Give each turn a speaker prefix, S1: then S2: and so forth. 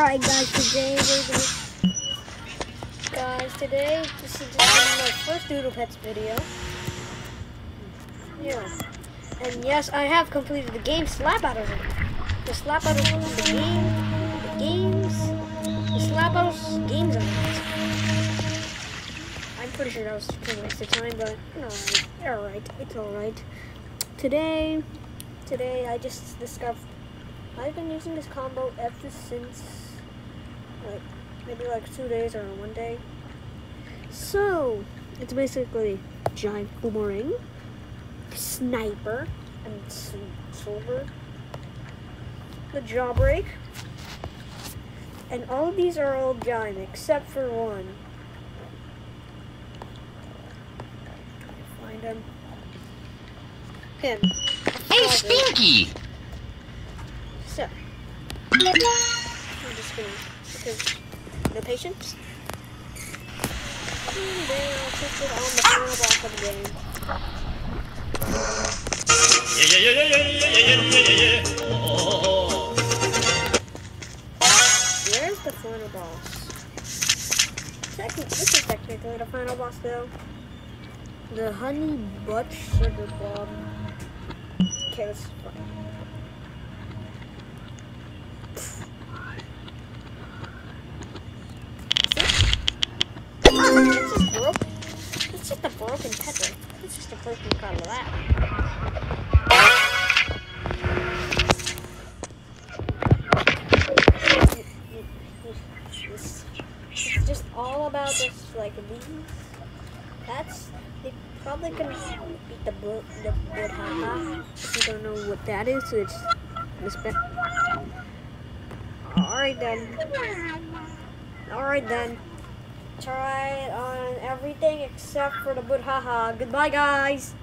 S1: Alright guys, today we're gonna guys today this is my first Doodle Pets video. Yeah. And yes, I have completed the game Slap Out of it. The Slap Out of the game the games the Slap Out of games on it. I'm pretty sure that was a waste of time, but alright. Alright, it's alright. Today today I just discovered I've been using this combo ever since maybe like two days or one day. So it's basically giant boomerang, sniper, and silver, the jawbreak, and all of these are all giant except for one. Find him. Him.
S2: Hey, Stinky!
S1: So, I'm just gonna, because no patience.
S2: Yeah, yeah, yeah, yeah, yeah, yeah, yeah, yeah, yeah.
S1: Where's the final boss? Techni this is technically the final boss though. The honey butt sugar bomb. Okay, let's find. It's just broken. It's just a broken pepper. It's just a broken of that. It's all about this, like these. That's they probably can beat the boot the boot haha. If you don't know what that is, it's this bit. Alright then. Alright then. Try it on everything except for the haha. Goodbye guys.